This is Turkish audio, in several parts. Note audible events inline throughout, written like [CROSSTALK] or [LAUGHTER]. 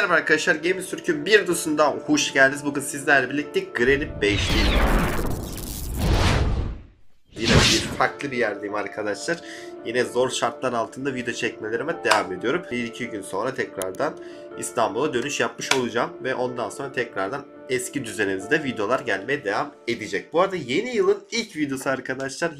Merhaba arkadaşlar Gaming Türk'ün bir dosunda hoş geldiniz. Bugün sizlerle birlikte Granny 5'teyiz. Yine bir farklı bir yerdeyim arkadaşlar. Yine zor şartlar altında video çekmelerime devam ediyorum. 1-2 gün sonra tekrardan İstanbul'a dönüş yapmış olacağım. Ve ondan sonra tekrardan eski düzenimizde videolar gelmeye devam edecek. Bu arada yeni yılın ilk videosu arkadaşlar.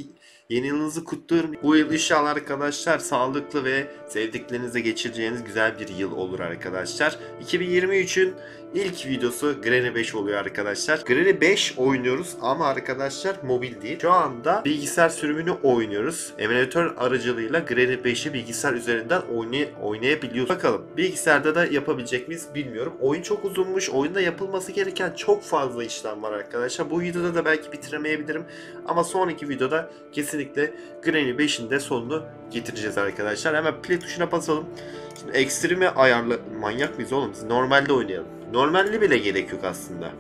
Yeni yılınızı kutluyorum. Bu yıl inşallah arkadaşlar sağlıklı ve sevdiklerinizle geçireceğiniz güzel bir yıl olur arkadaşlar. 2023'ün ilk videosu Granny 5 oluyor arkadaşlar. Granny 5 oynuyoruz ama arkadaşlar mobil değil. Şu anda bilgisayar sürümünü oynuyoruz. Emülatör aracılığıyla Granny 5'i bilgisayar üzerinden oynay oynayabiliyoruz. Bakalım bilgisayarda da yapabilecek miyiz bilmiyorum. Oyun çok uzunmuş. Oyunda yapılması gereken çok fazla işlem var arkadaşlar. Bu videoda da belki bitiremeyebilirim. Ama sonraki videoda kesinlikle Granny 5'in de sonunu getireceğiz arkadaşlar. Hemen play tuşuna basalım. Şimdi ekstreme ayarla... Manyak mıyız oğlum? Biz normalde oynayalım. Normalde bile gerek yok aslında.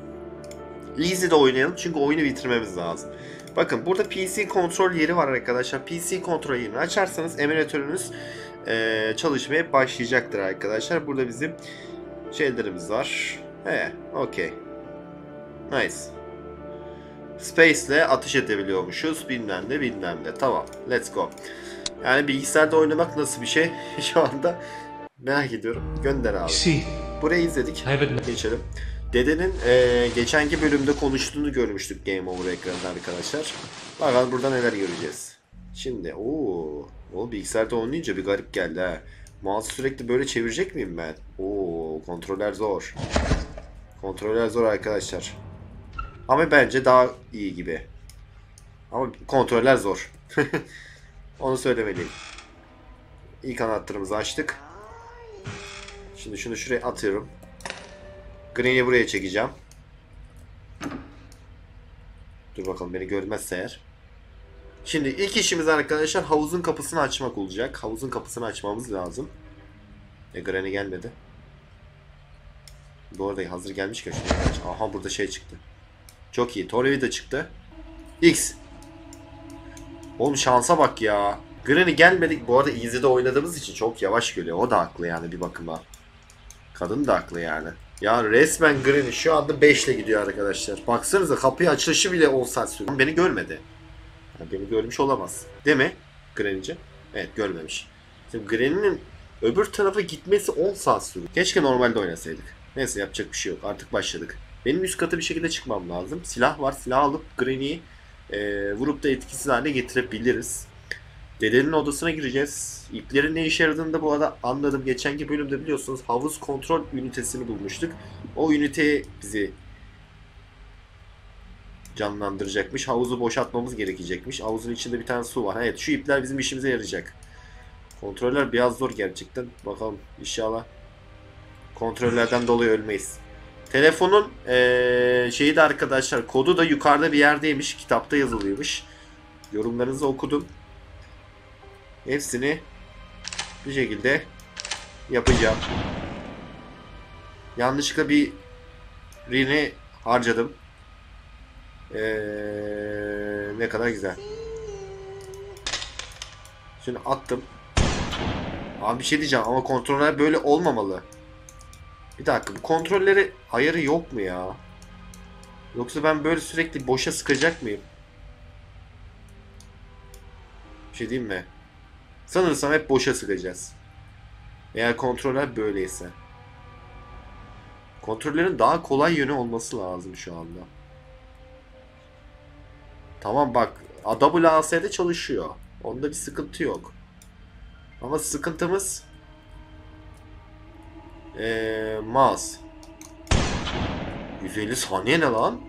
Easy'de oynayalım çünkü oyunu bitirmemiz lazım. Bakın burada PC kontrol yeri var arkadaşlar. PC kontrol yerini açarsanız emülatörünüz eee, çalışmaya başlayacaktır arkadaşlar. Burada bizim şeylerimiz var. He, okey. Nice. Space ile atış edebiliyormuşuz. Bilmem ne bilmem ne. Tamam. Let's go. Yani bilgisayarda oynamak nasıl bir şey [LAUGHS] şu anda merak ediyorum. Gönder abi. Burayı izledik. İt. Geçelim. Dedenin eee, geçenki bölümde konuştuğunu görmüştük Game Over ekranında arkadaşlar. Bakalım burada neler göreceğiz. Şimdi ooo o bilgisayarda oynayınca bir garip geldi ha. Mouse sürekli böyle çevirecek miyim ben? Oo kontroller zor. Kontroller zor arkadaşlar. Ama bence daha iyi gibi. Ama kontroller zor. [LAUGHS] Onu söylemeliyim. İlk anahtarımızı açtık. Şimdi şunu şuraya atıyorum. Green'i buraya çekeceğim. Dur bakalım beni görmezse eğer. Şimdi ilk işimiz arkadaşlar havuzun kapısını açmak olacak. Havuzun kapısını açmamız lazım. E Granny gelmedi. Bu arada hazır gelmiş ki. Aha burada şey çıktı. Çok iyi. Tornavida çıktı. X. Oğlum şansa bak ya. Granny gelmedik. Bu arada Easy'de oynadığımız için çok yavaş geliyor. O da haklı yani bir bakıma. Kadın da haklı yani. Ya resmen Granny şu anda 5 ile gidiyor arkadaşlar. Baksanıza kapıyı açılışı bile 10 saat sürdü. Beni görmedi. Ya beni görmüş olamaz. Değil mi Granny'ci? Evet görmemiş. Şimdi Granny'nin öbür tarafa gitmesi 10 saat sürdü. Keşke normalde oynasaydık. Neyse yapacak bir şey yok. Artık başladık. Benim üst kata bir şekilde çıkmam lazım. Silah var. Silah alıp Granny'yi e, vurup da etkisiz hale getirebiliriz. Dedenin odasına gireceğiz. İplerin ne işe yaradığını da bu arada anladım. Geçenki bölümde biliyorsunuz havuz kontrol ünitesini bulmuştuk. O ünite bizi canlandıracakmış. Havuzu boşaltmamız gerekecekmiş. Havuzun içinde bir tane su var. Evet şu ipler bizim işimize yarayacak. Kontroller biraz zor gerçekten. Bakalım inşallah kontrollerden dolayı ölmeyiz. Telefonun eee, şeyi de arkadaşlar kodu da yukarıda bir yerdeymiş. Kitapta yazılıymış. Yorumlarınızı okudum. Hepsini bir şekilde yapacağım. Yanlışlıkla bir rini harcadım. Ee, ne kadar güzel. Şimdi attım. Abi bir şey diyeceğim ama kontroller böyle olmamalı. Bir dakika bu kontrolleri ayarı yok mu ya? Yoksa ben böyle sürekli boşa sıkacak mıyım? Bir şey diyeyim mi? Sanırsam hep boşa sıkacağız. Eğer kontroller böyleyse. Kontrollerin daha kolay yönü olması lazım şu anda. Tamam bak AWAS'de çalışıyor. Onda bir sıkıntı yok. Ama sıkıntımız ee, mouse. 150 saniye ne lan?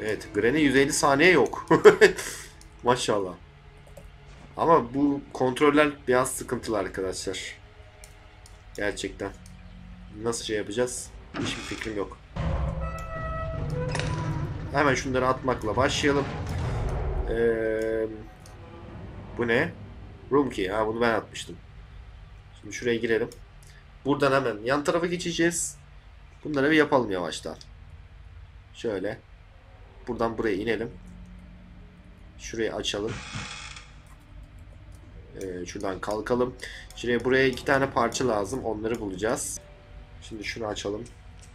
Evet, Granny 150 saniye yok. [LAUGHS] Maşallah. Ama bu kontroller biraz sıkıntılı arkadaşlar. Gerçekten. Nasıl şey yapacağız? Hiçbir fikrim yok. Hemen şunları atmakla başlayalım. Ee, bu ne? Room key. Ha bunu ben atmıştım. Şimdi şuraya girelim. Buradan hemen yan tarafa geçeceğiz. Bunları bir yapalım yavaştan. Şöyle. Buradan buraya inelim. Şurayı açalım. Ee, şuradan kalkalım. Şimdi buraya iki tane parça lazım. Onları bulacağız. Şimdi şunu açalım.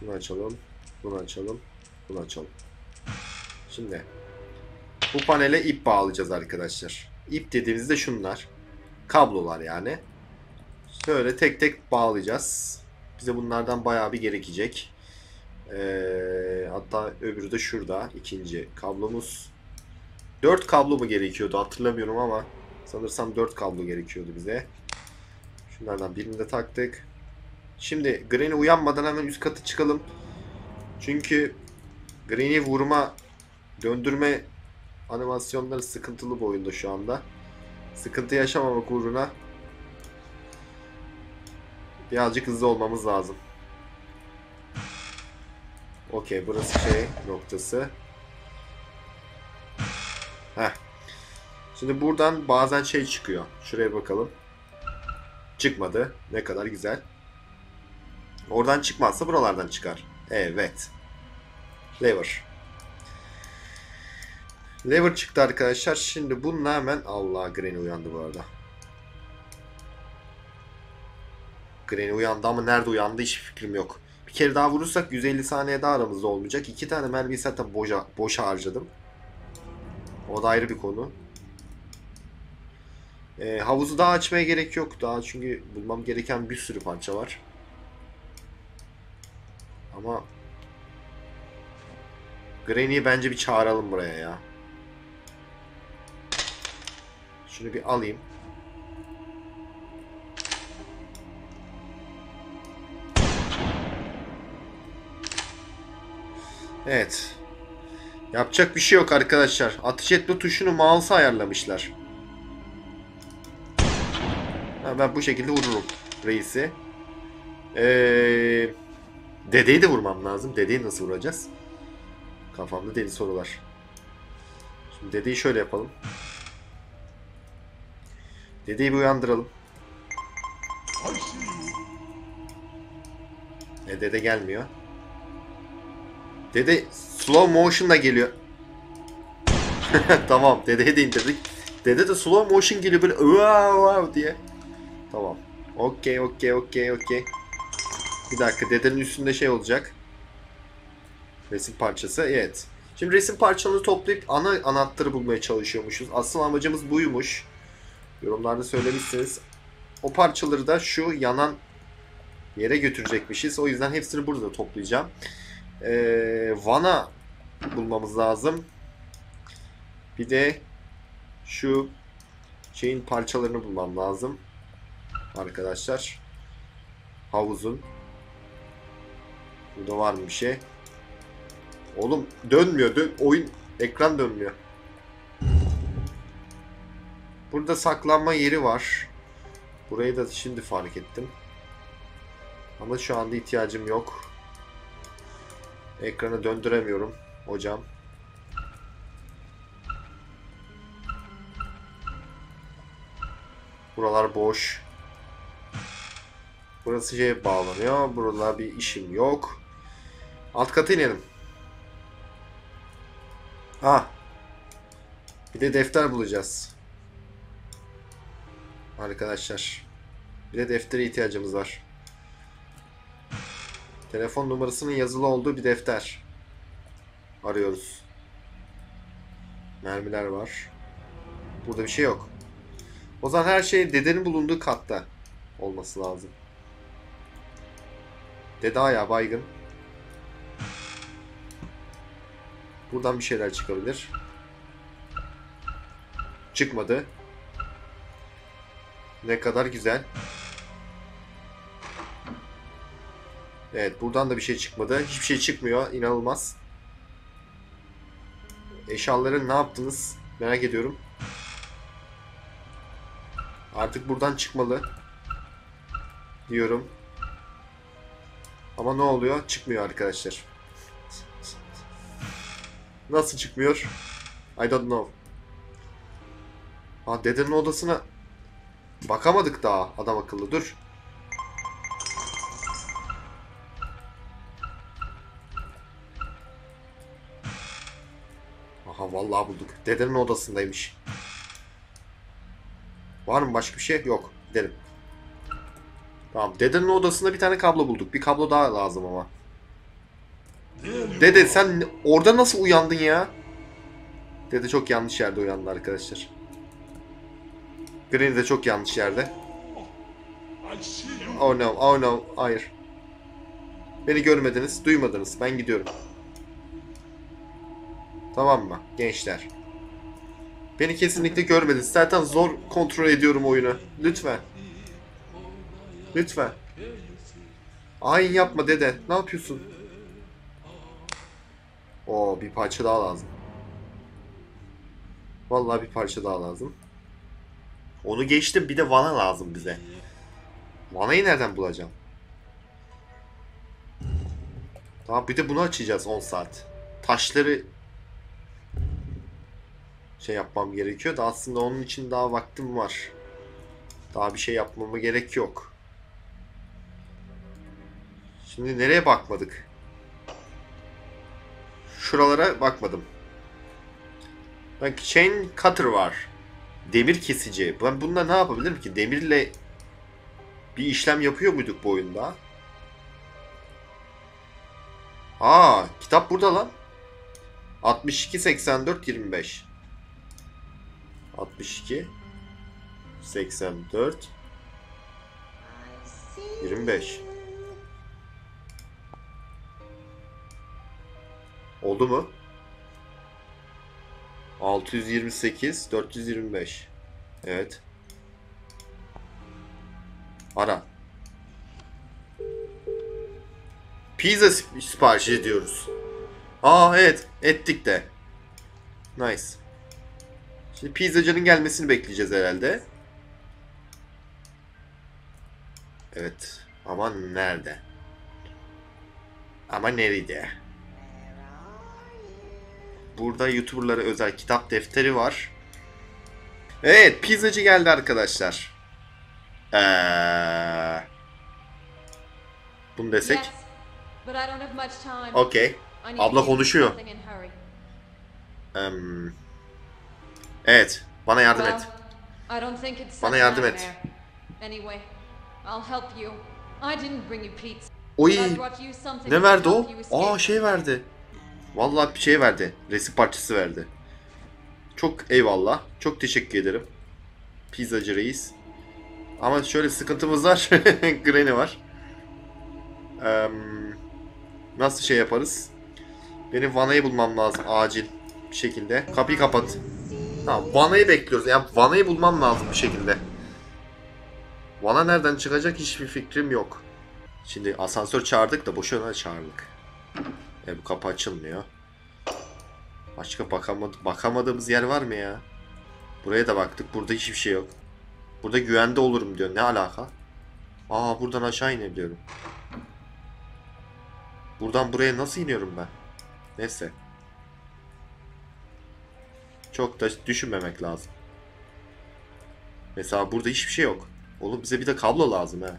Bunu açalım. Bunu açalım. Bunu açalım. Şimdi bu panele ip bağlayacağız arkadaşlar. İp dediğimizde şunlar. Kablolar yani. Şöyle tek tek bağlayacağız. Bize bunlardan bayağı bir gerekecek. Ee, hatta öbürü de şurada. ikinci kablomuz. 4 kablo mu gerekiyordu hatırlamıyorum ama sanırsam 4 kablo gerekiyordu bize. Şunlardan birini de taktık. Şimdi Granny uyanmadan hemen üst katı çıkalım. Çünkü Granny vurma, döndürme animasyonları sıkıntılı bu oyunda şu anda. Sıkıntı yaşamamak uğruna birazcık hızlı olmamız lazım. Okey burası şey noktası. Heh. Şimdi buradan bazen şey çıkıyor. Şuraya bakalım. Çıkmadı. Ne kadar güzel. Oradan çıkmazsa buralardan çıkar. Evet. Lever. Lever çıktı arkadaşlar. Şimdi bununla hemen... Allah Granny uyandı bu arada. Granny uyandı ama nerede uyandı hiç fikrim yok. Bir kere daha vurursak 150 saniye daha aramızda olmayacak. İki tane mermiyi zaten boşa, boşa harcadım. O da ayrı bir konu. Ee, havuzu daha açmaya gerek yok. Daha çünkü bulmam gereken bir sürü parça var. Ama Granny'i bence bir çağıralım buraya ya. Şunu bir alayım. Evet. Yapacak bir şey yok arkadaşlar. Ateş etme tuşunu mouse'a ayarlamışlar. Ha, ben bu şekilde vururum reisi. Ee, dedeyi de vurmam lazım. Dedeyi nasıl vuracağız? Kafamda deli sorular. Şimdi dedeyi şöyle yapalım. Dedeyi bir uyandıralım. E dede gelmiyor. Dede slow motion'la geliyor. [LAUGHS] tamam dedeyi de indirdik. Dede de slow motion geliyor böyle wow, wow diye. Tamam. Okey okey okey okey. Bir dakika dedenin üstünde şey olacak. Resim parçası evet. Şimdi resim parçalarını toplayıp ana anahtarı bulmaya çalışıyormuşuz. Asıl amacımız buymuş. Yorumlarda söylemişsiniz. O parçaları da şu yanan yere götürecekmişiz. O yüzden hepsini burada toplayacağım. Ee, Van'a bulmamız lazım. Bir de şu şeyin parçalarını bulmam lazım. Arkadaşlar. Havuzun. Burada var mı bir şey? Oğlum dönmüyor. Dön oyun ekran dönmüyor. Burada saklanma yeri var. Burayı da şimdi fark ettim. Ama şu anda ihtiyacım yok. Ekranı döndüremiyorum hocam. Buralar boş. Burası şeye bağlanıyor. Buralar bir işim yok. Alt kata inelim. Ha. Bir de defter bulacağız. Arkadaşlar. Bir de deftere ihtiyacımız var. Telefon numarasının yazılı olduğu bir defter. Arıyoruz. Mermiler var. Burada bir şey yok. O zaman her şey dedenin bulunduğu katta olması lazım. Dede ayağı baygın. Buradan bir şeyler çıkabilir. Çıkmadı. Ne kadar güzel. Evet buradan da bir şey çıkmadı. Hiçbir şey çıkmıyor. İnanılmaz. Eşyaları ne yaptınız? Merak ediyorum. Artık buradan çıkmalı. Diyorum. Ama ne oluyor? Çıkmıyor arkadaşlar. Nasıl çıkmıyor? I don't know. Ha dedenin odasına bakamadık daha adam akıllı. Dur. Aha vallahi bulduk. Dedenin odasındaymış. Var mı başka bir şey? Yok. Gidelim. Tamam. Dedenin odasında bir tane kablo bulduk. Bir kablo daha lazım ama. Dede sen orada nasıl uyandın ya? Dede çok yanlış yerde uyandı arkadaşlar. Granny de çok yanlış yerde. Oh no, oh no, hayır. Beni görmediniz, duymadınız. Ben gidiyorum. Tamam mı gençler? Beni kesinlikle görmediniz. Zaten zor kontrol ediyorum oyunu. Lütfen. Lütfen. Hain yapma dede. Ne yapıyorsun? Oo bir parça daha lazım. Vallahi bir parça daha lazım. Onu geçtim bir de vana lazım bize. Vanayı nereden bulacağım? Tamam bir de bunu açacağız 10 saat. Taşları şey yapmam gerekiyor da aslında onun için daha vaktim var. Daha bir şey yapmama gerek yok. Şimdi nereye bakmadık? Şuralara bakmadım. Bak chain cutter var. Demir kesici. Ben bununla ne yapabilirim ki? Demirle bir işlem yapıyor muyduk bu oyunda? Aa, kitap burada lan. 62 84 25. 62 84 25. Oldu mu? 628 425. Evet. Ara. Pizza sip- sipariş ediyoruz. Aa evet ettik de. Nice. Şimdi pizzacının gelmesini bekleyeceğiz herhalde. Evet. Ama nerede? Ama nerede? Burada YouTuber'lara özel kitap defteri var. Evet, pizzacı geldi arkadaşlar. Ee, bunu desek. Okey. Abla konuşuyor. Em, evet, bana yardım et. Bana yardım et. Oy, ne verdi o? Aa şey verdi. Vallahi bir şey verdi. Resim parçası verdi. Çok eyvallah. Çok teşekkür ederim. Pizzacı reis. Ama şöyle sıkıntımız var. [LAUGHS] Granny var. Em, nasıl şey yaparız? Benim vanayı bulmam lazım acil bir şekilde. Kapıyı kapat. Tamam vanayı bekliyoruz. Yani vanayı bulmam lazım bir şekilde. Vana nereden çıkacak hiçbir fikrim yok. Şimdi asansör çağırdık da boşuna çağırdık. E bu kapı açılmıyor. Başka bakamadı bakamadığımız yer var mı ya? Buraya da baktık. Burada hiçbir şey yok. Burada güvende olurum diyor. Ne alaka? Aa buradan aşağı inebiliyorum. Buradan buraya nasıl iniyorum ben? Neyse. Çok da düşünmemek lazım. Mesela burada hiçbir şey yok. Oğlum bize bir de kablo lazım ha.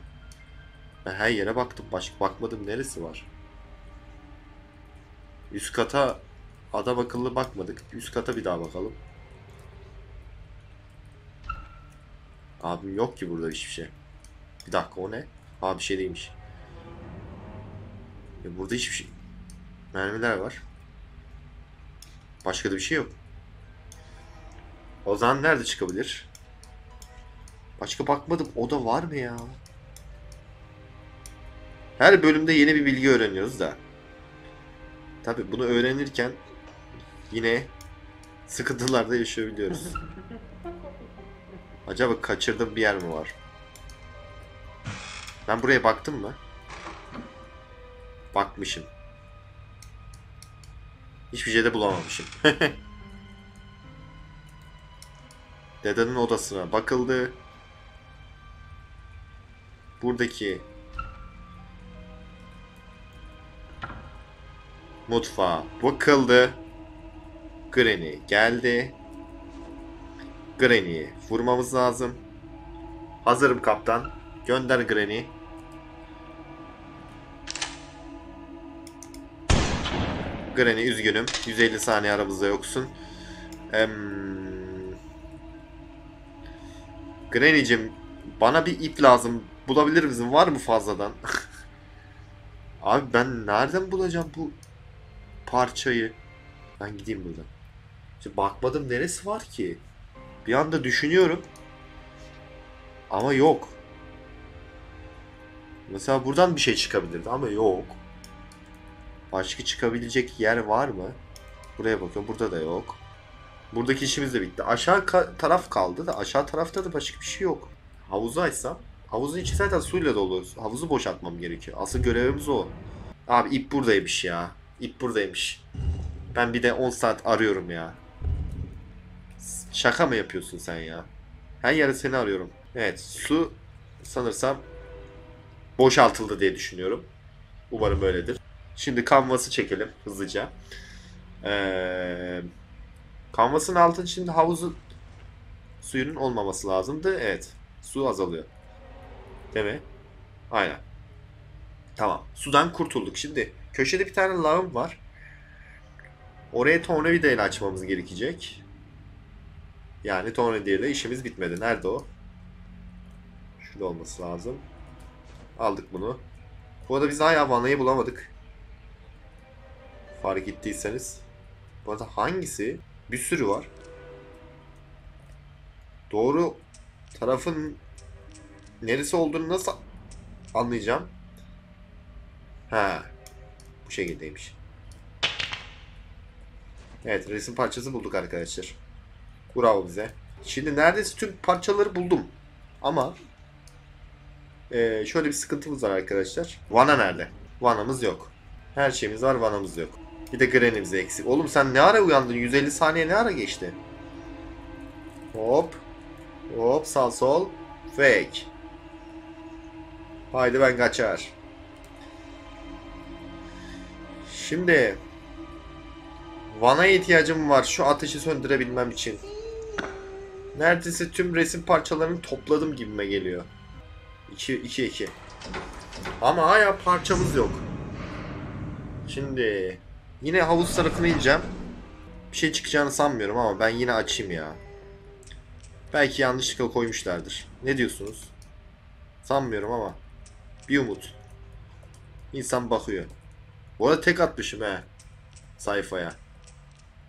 Ben her yere baktım. Başka bakmadım neresi var? Üst kata adam akıllı bakmadık. Üst kata bir daha bakalım. Abim yok ki burada hiçbir şey. Bir dakika o ne? Aa bir şey değilmiş. Ya burada hiçbir şey. Mermiler var. Başka da bir şey yok. O zaman nerede çıkabilir? Başka bakmadım. O da var mı ya? Her bölümde yeni bir bilgi öğreniyoruz da. Tabi bunu öğrenirken yine sıkıntılarda yaşayabiliyoruz. [LAUGHS] Acaba kaçırdığım bir yer mi var? Ben buraya baktım mı? Bakmışım. Hiçbir şeyde bulamamışım. [LAUGHS] Dedenin odasına bakıldı. Buradaki mutfağa bakıldı. Granny geldi. Granny'yi vurmamız lazım. Hazırım kaptan. Gönder Granny. Granny üzgünüm. 150 saniye aramızda yoksun. Em, Granny'cim bana bir ip lazım. Bulabilir misin? Var mı fazladan? [LAUGHS] Abi ben nereden bulacağım bu parçayı? Ben gideyim buradan. İşte bakmadım neresi var ki? Bir anda düşünüyorum. Ama yok. Mesela buradan bir şey çıkabilirdi ama yok. Başka çıkabilecek yer var mı? Buraya bakıyorum. Burada da yok. Buradaki işimiz de bitti. Aşağı ka- taraf kaldı da aşağı tarafta da başka bir şey yok. Havuzu açsam. Havuzun içi zaten suyla dolu. Havuzu boşaltmam gerekiyor. Asıl görevimiz o. Abi ip buradaymış ya. İp buradaymış. Ben bir de 10 saat arıyorum ya. Şaka mı yapıyorsun sen ya? Her yere seni arıyorum. Evet su sanırsam boşaltıldı diye düşünüyorum. Umarım öyledir. Şimdi kanvası çekelim hızlıca. Ee, kanvasın altın şimdi havuzu suyunun olmaması lazımdı. Evet. Su azalıyor. Değil mi? Aynen. Tamam. Sudan kurtulduk. Şimdi köşede bir tane lağım var. Oraya tornavida ile açmamız gerekecek. Yani tornavida ile işimiz bitmedi. Nerede o? Şurada olması lazım. Aldık bunu. Bu arada biz hala vanayı bulamadık. Fark ettiyseniz. Bu arada hangisi? Bir sürü var. Doğru tarafın neresi olduğunu nasıl anlayacağım? Ha. Bu şekildeymiş. Evet resim parçası bulduk arkadaşlar. Bravo bize. Şimdi neredeyse tüm parçaları buldum. Ama eee, şöyle bir sıkıntımız var arkadaşlar. Vana nerede? Vanamız yok. Her şeyimiz var vanamız yok. Bir de granimiz eksik. Oğlum sen ne ara uyandın? 150 saniye ne ara geçti? Hop. Hop sağ sol. Fake. Haydi ben kaçar. Şimdi Vana'ya ihtiyacım var şu ateşi söndürebilmem için. Neredeyse tüm resim parçalarını topladım gibime geliyor. 2 2 2. Ama hala parçamız yok. Şimdi yine havuz tarafına ineceğim. Bir şey çıkacağını sanmıyorum ama ben yine açayım ya. Belki yanlışlıkla koymuşlardır. Ne diyorsunuz? Sanmıyorum ama. Bir umut. İnsan bakıyor. Bu arada tek atmışım he. Sayfaya.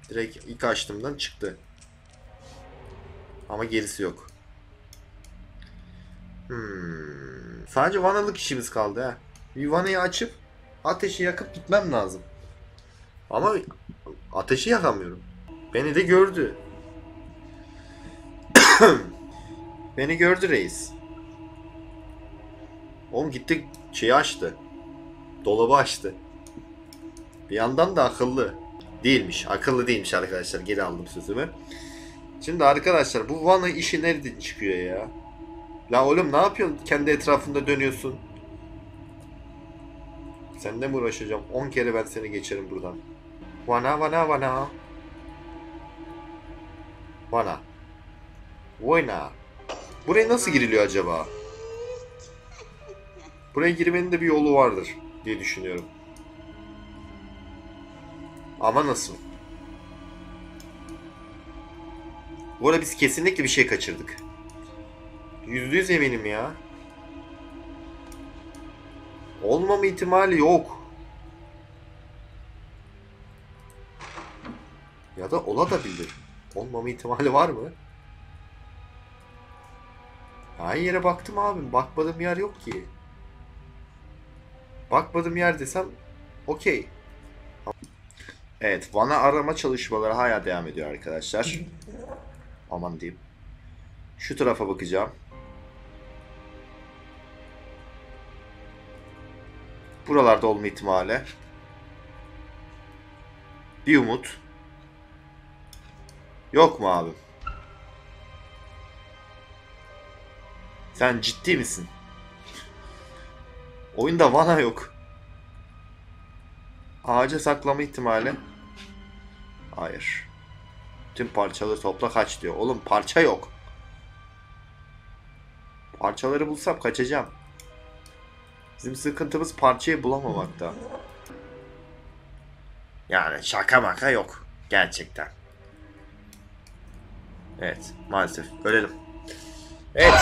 Direkt ilk açtığımdan çıktı. Ama gerisi yok. Hmm. Sadece vanalık işimiz kaldı ha. Bir vanayı açıp ateşi yakıp gitmem lazım. Ama ateşi yakamıyorum. Beni de gördü. [COUGHS] Beni gördü reis. Oğlum gitti şeyi açtı. Dolabı açtı. Bir yandan da akıllı. Değilmiş. Akıllı değilmiş arkadaşlar. Geri aldım sözümü. Şimdi arkadaşlar bu Van'a işi nereden çıkıyor ya? La oğlum ne yapıyorsun? Kendi etrafında dönüyorsun. Seninle mi uğraşacağım? 10 kere ben seni geçerim buradan. Vana vana vana. Vana. Vana. Buraya nasıl giriliyor acaba? Buraya girmenin de bir yolu vardır diye düşünüyorum. Ama nasıl? Bu arada biz kesinlikle bir şey kaçırdık. Yüzde yüz eminim ya. Olmama ihtimali yok. Ya da olabilir. Olmama ihtimali var mı? Her yere baktım abi. Bakmadığım yer yok ki. Bakmadığım yer desem okey. Evet, Van'a arama çalışmaları hala devam ediyor arkadaşlar. Aman diyeyim. Şu tarafa bakacağım. Buralarda olma ihtimali. Bir umut. Yok mu abi? Sen ciddi misin? Oyunda vana yok. Ağaca saklama ihtimali. Hayır. Tüm parçaları topla kaç diyor. Oğlum parça yok. Parçaları bulsam kaçacağım. Bizim sıkıntımız parçayı bulamamakta. Yani şaka maka yok. Gerçekten. Evet maalesef ölelim. Evet.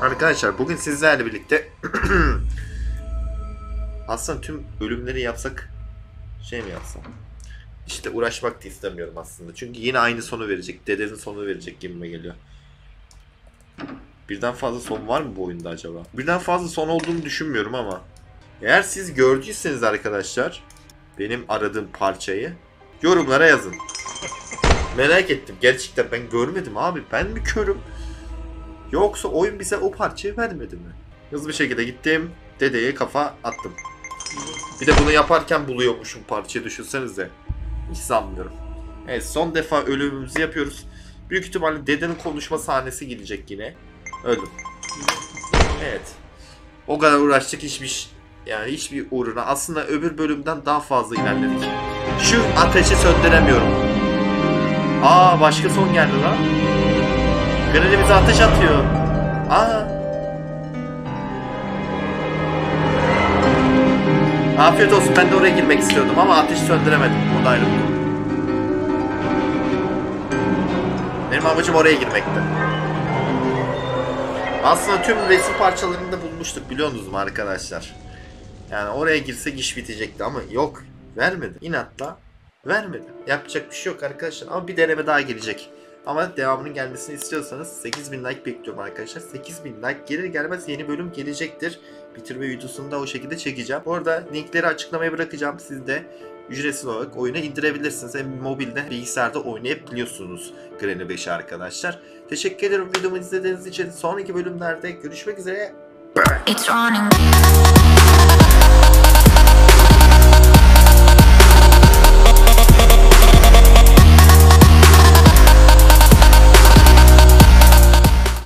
Arkadaşlar bugün sizlerle birlikte [CLEARS THROAT] aslında tüm ölümleri yapsak şey mi yapsam? İşte uğraşmak da istemiyorum aslında. Çünkü yine aynı sonu verecek. Dedenin sonu verecek gibime geliyor. Birden fazla son var mı bu oyunda acaba? Birden fazla son olduğunu düşünmüyorum ama. Eğer siz gördüyseniz arkadaşlar benim aradığım parçayı yorumlara yazın. Merak ettim. Gerçekten ben görmedim abi. Ben mi körüm? Yoksa oyun bize o parçayı vermedi mi? Hızlı bir şekilde gittim. Dedeye kafa attım. Bir de bunu yaparken buluyormuşum parçayı düşünsenize. Hiç sanmıyorum. Evet son defa ölümümüzü yapıyoruz. Büyük ihtimalle dedenin konuşma sahnesi gelecek yine. Öldüm. Evet. O kadar uğraştık hiçbir yani hiçbir uğruna aslında öbür bölümden daha fazla ilerledik. Şu ateşi söndüremiyorum. Aa başka son geldi lan. Granny bize ateş atıyor. Aa. Afiyet olsun ben de oraya girmek istiyordum ama ateş söndüremedim. O da ayrı bir konu. Benim amacım oraya girmekti. Aslında tüm resim parçalarını da bulmuştuk biliyorsunuz mu arkadaşlar? Yani oraya girsek iş bitecekti ama yok. Vermedi. İnatla vermedi. Yapacak bir şey yok arkadaşlar ama bir deneme daha gelecek. Ama devamının gelmesini istiyorsanız 8000 like bekliyorum arkadaşlar. 8000 like gelir gelmez yeni bölüm gelecektir. Bitirme videosunu da o şekilde çekeceğim. Bu arada linkleri açıklamaya bırakacağım. Siz de ücretsiz olarak oyunu indirebilirsiniz. Hem mobilde bilgisayarda oynayabiliyorsunuz Granny 5'i arkadaşlar. Teşekkür ederim videomu izlediğiniz için. Sonraki bölümlerde görüşmek üzere. It's running.